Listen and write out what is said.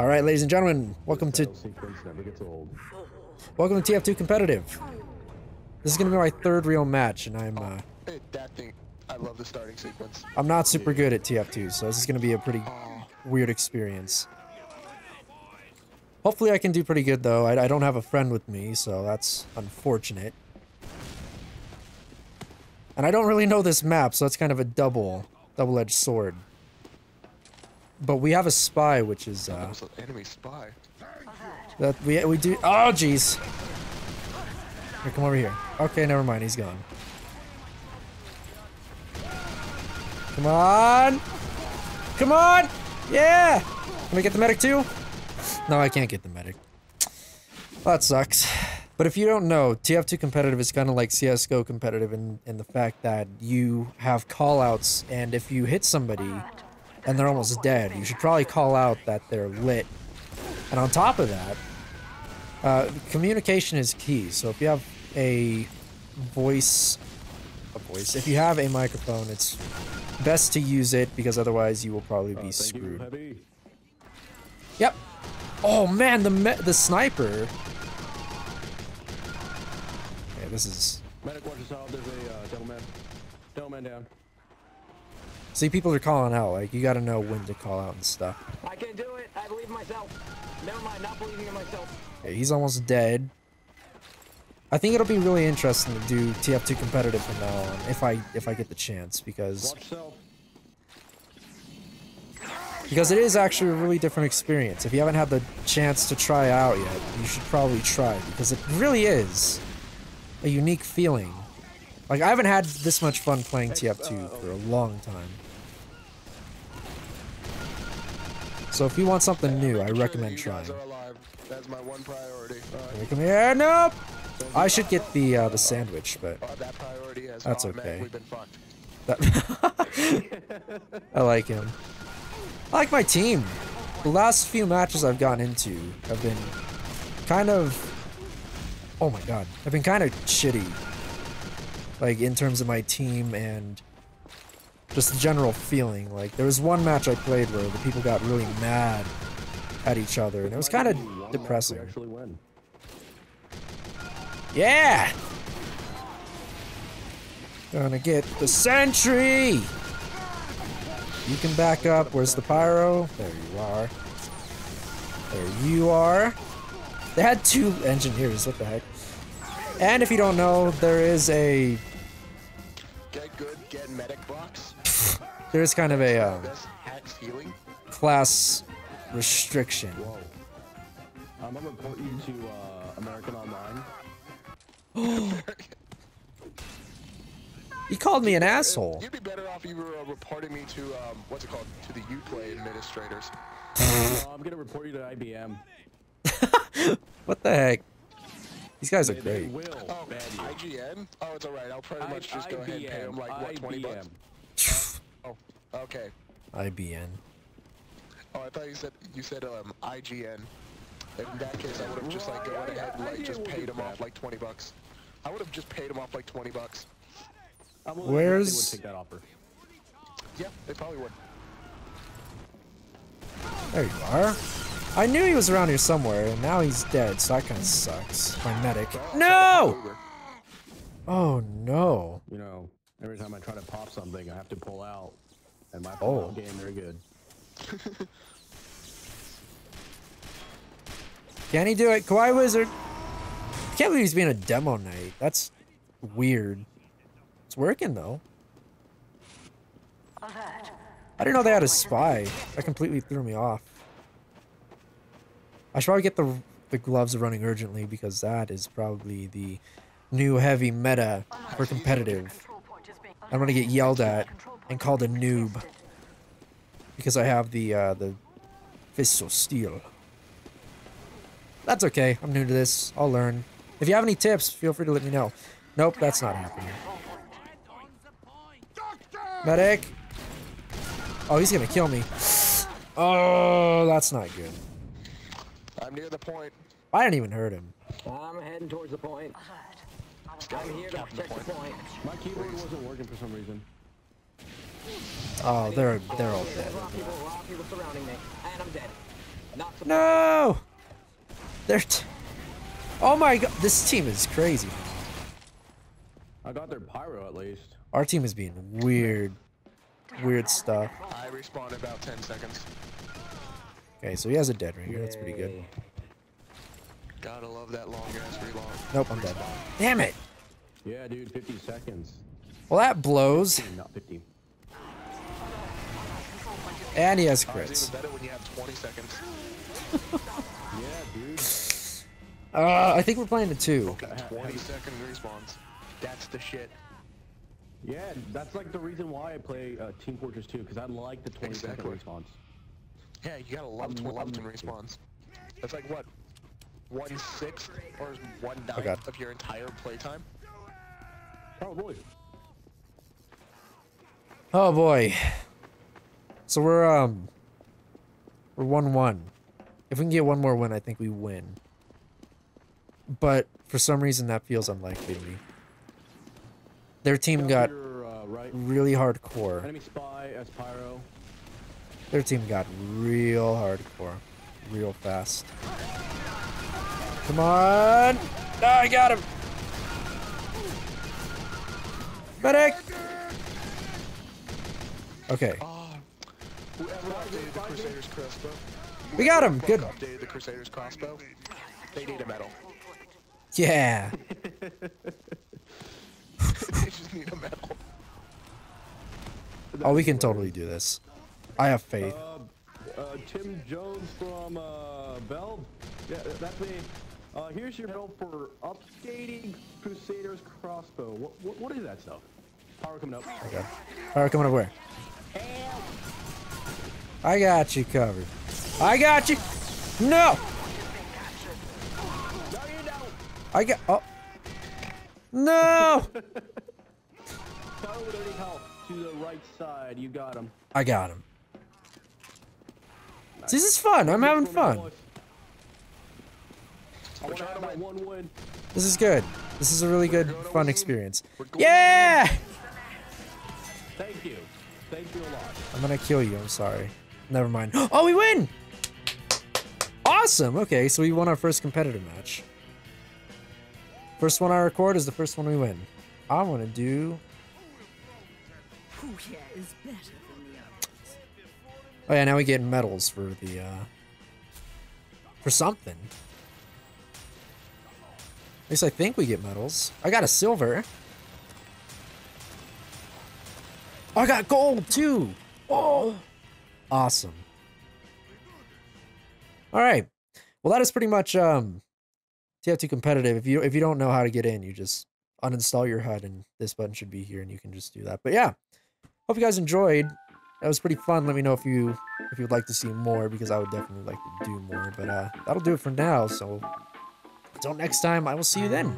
All right, ladies and gentlemen, welcome to sequence never gets old. welcome to TF2 competitive. This is gonna be my third real match, and I'm uh, that thing. I love the starting sequence. I'm not super good at TF2, so this is gonna be a pretty weird experience. Hopefully, I can do pretty good though. I, I don't have a friend with me, so that's unfortunate. And I don't really know this map, so that's kind of a double, double-edged sword. But we have a spy, which is uh, an enemy spy. that we we do. Oh, jeez. Here, come over here. Okay, never mind. He's gone. Come on. Come on. Yeah. Can I get the medic too? No, I can't get the medic. That sucks. But if you don't know, TF2 competitive is kind of like CSGO competitive in, in the fact that you have callouts, and if you hit somebody and they're almost dead, you should probably call out that they're lit. And on top of that, uh, communication is key. So if you have a voice, a voice, if you have a microphone, it's best to use it because otherwise you will probably be Uh, thank you, screwed. Yep. Oh man, the me the sniper. Okay, this is. Medic, watch yourself. There's a uh, gentleman. Gentleman down. See, people are calling out. Like you got to know when to call out and stuff. I can do it. I believe in myself. Never mind, not believing in myself. Okay, he's almost dead. I think it'll be really interesting to do TF2 competitive from now on if I if I get the chance because because it is actually a really different experience. If you haven't had the chance to try out yet, you should probably try because it really is a unique feeling. Like I haven't had this much fun playing TF2 for a long time. So if you want something new, I recommend trying. That's my one priority. Here, Come here, nope. I should get the uh, the sandwich, but That's okay. that I like him. I like my team. The last few matches I've gotten into have been kind of oh my god, have been kind of shitty. Like in terms of my team and just the general feeling. Like there was one match I played where the people got really mad at each other, and it was kind of depressing. Actually win. Yeah! Gonna get the sentry! You can back up. Where's the pyro? There you are. There you are. They had two engineers. What the heck? And if you don't know, there is a Get medic box. there is kind of a um, Best hacks healing. class restriction. Whoa. I'm gonna report you to uh, American Online. He called me an asshole. You'd be better off if you were uh, reporting me to um, what's it called? To the Uplay administrators. Uh, I'm gonna report you to IBM. What the heck? These guys are They, they great. Oh. IGN? Oh, it's alright. I'll pretty much just go ahead and pay them like what, 20 bucks. Oh, okay. IBN. Oh, I thought you said you said um IGN. In that case, I would have just like go Right, ahead and like just paid do them off like 20 bucks. I would have just paid them off like 20 bucks. I'm willing to bet Where's- They would take that offer. Yeah, they probably would. There you are. I knew he was around here somewhere, and now he's dead, so that kind of sucks. My medic. No! Oh, no. You know, every time I try to pop something, I have to pull out. And my Oh. game, very good. Can he do it? Kawaii Wizard. I can't believe he's being a demo knight. That's weird. It's working, though. I didn't know they had a spy. That completely threw me off. I should probably get the the gloves running urgently because that is probably the new heavy meta for competitive. I'm gonna get yelled at and called a noob because I have the uh, the fists of steel. That's okay. I'm new to this. I'll learn. If you have any tips, feel free to let me know. Nope, that's not happening. Medic. Oh, he's gonna kill me. Oh, that's not good. I'm near the point. I didn't even hurt him. I'm heading towards the point. I'm here to Captain the check the point. My keyboard wasn't working for some reason. Oh, they're they're all dead. There's a lot of people, a people surrounding me, and I'm dead. No! They're. T oh my god, this team is crazy. I got their pyro at least. Our team is being weird, weird stuff. I respawn in about 10 seconds. Okay, so he has a dead right here. That's pretty good. Gotta love that long ass reload. Nope, I'm dead. Damn it! Yeah, dude, 50 seconds. Well, that blows. Not 50. And he has crits. better when you have 20 seconds. Yeah. Uh, I think we're playing a two. 20 second respawns. That's the shit. Yeah, that's like the reason why I play uh, Team Fortress 2, because I like the 20 second Exactly. response. Yeah, you gotta love, I'm- tw- love I'm- 10 respawns. That's like what? One sixth or one God. ninth of your entire playtime? Probably. Oh boy. So we're um we're one one. If we can get one more win, I think we win. But for some reason that feels unlikely to me. Their team got Your, uh, right. really hardcore. Enemy spy as pyro. Their team got real hardcore. Real fast. Come on! No, I got him! Medic! Okay, whoever updated the Crusader's crossbow. we got him! Good. Updated the Crusader's crossbow. They need a medal. Yeah! they just need a medal. Oh, we can totally do this. I have faith. Uh, uh, Tim Jones from uh, Bell. Yeah, that's me. Uh, here's your medal for updating Crusader's crossbow. What, what, what is that stuff? Power coming up. Okay. Alright, coming up where? I got you covered. I got you! No! No, you don't. I got. Oh. No! Power with any help to the right side. You got him. I got him. This is fun. I'm having fun. I want to to. This is good. This is a really good, fun experience. Yeah! Thank you. Thank you a lot. I'm gonna kill you. I'm sorry. Never mind. Oh, we win! Awesome. Okay, so we won our first competitive match. First one I record is the first one we win. I'm gonna do. Who here is better? Oh yeah, now we get medals for the uh for something. At least I think we get medals. I got a silver. Oh, I got gold too. Oh, awesome. All right. Well, that is pretty much um TF2 competitive. If you if you don't know how to get in, you just uninstall your HUD and this button should be here and you can just do that. But yeah, hope you guys enjoyed that was pretty fun. Let me know if you if you'd like to see more because I would definitely like to do more. But uh, that'll do it for now. So until next time, I will see you then.